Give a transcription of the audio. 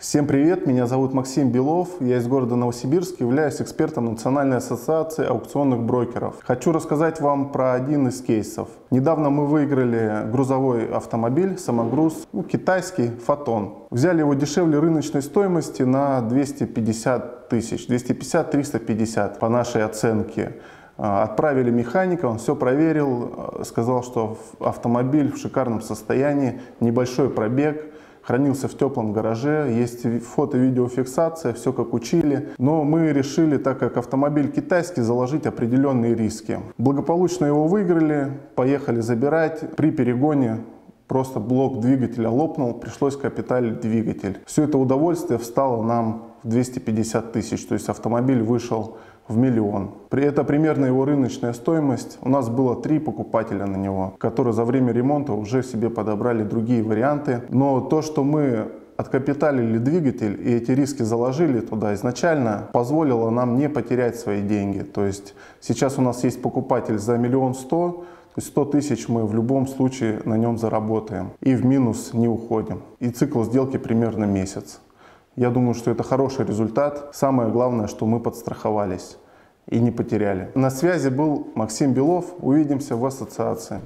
Всем привет, меня зовут Максим Белов, я из города Новосибирск, являюсь экспертом Национальной ассоциации аукционных брокеров. Хочу рассказать вам про один из кейсов. Недавно мы выиграли грузовой автомобиль, самогруз, ну, китайский, Фотон. Взяли его дешевле рыночной стоимости на 250 тысяч, 250-350 по нашей оценке. А, отправили механика, он все проверил, а, сказал, что автомобиль в шикарном состоянии, небольшой пробег, хранился в теплом гараже, есть фото-видеофиксация, все как учили. Но мы решили, так как автомобиль китайский, заложить определенные риски. Благополучно его выиграли, поехали забирать. При перегоне просто блок двигателя лопнул, пришлось капиталить двигатель. Все это удовольствие встало нам в 250 тысяч, то есть автомобиль вышел в миллион. При это примерно его рыночная стоимость. У нас было три покупателя на него, которые за время ремонта уже себе подобрали другие варианты. Но то, что мы откапиталили двигатель и эти риски заложили туда изначально, позволило нам не потерять свои деньги. То есть сейчас у нас есть покупатель за миллион сто, то есть 100 тысяч мы в любом случае на нем заработаем и в минус не уходим. И цикл сделки примерно месяц. Я думаю, что это хороший результат. Самое главное, что мы подстраховались и не потеряли. На связи был Максим Белов. Увидимся в ассоциации.